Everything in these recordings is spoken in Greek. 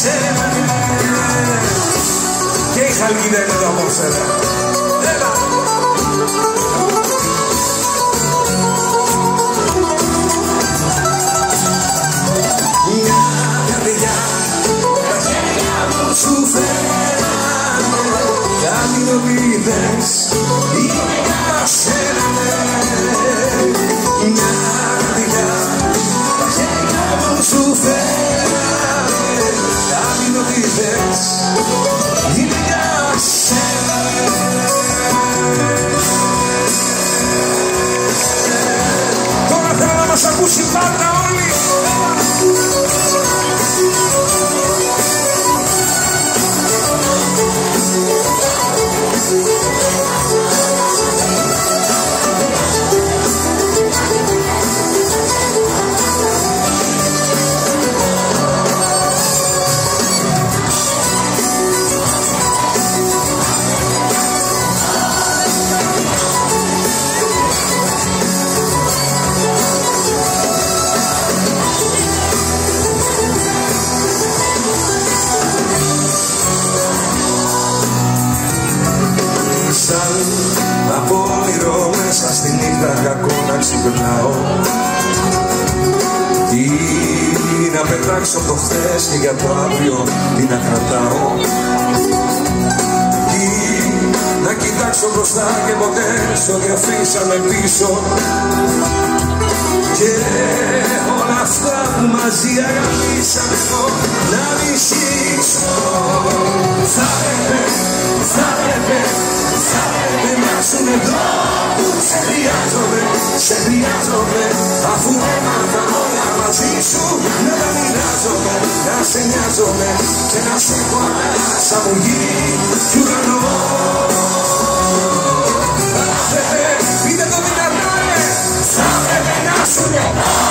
σένα Και η Χαλκίδα είναι εδώ απόψε Έλα. Μια καρδιά. Τα χέρια μου σου φέρανε Κάτι νομίδες είναι ξυπνάω. Τι να πετάξω το χθες και για το αύριο τι να κρατάω. Τι να κοιτάξω μπροστά και ποτέ στο ότι αφήσαμε πίσω και όλα αυτά που μαζί αγαπήσαμε σε νοιάζομαι και να σε έχω ανάσα μου γη κι ουρανό Θα έπρεπε, πείτε το δυνατά ρε, θα έπρεπε να σου εδώ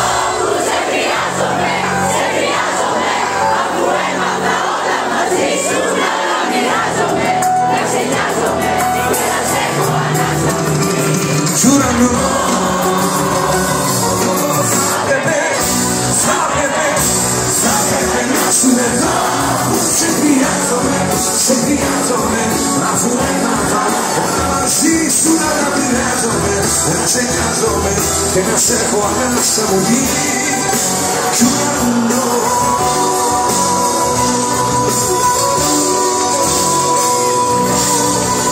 κι ουρανό. Θα μοιράζομαι Να σε νοιάζομαι και να σε έχω ανάσα μου γη Κι ουρανό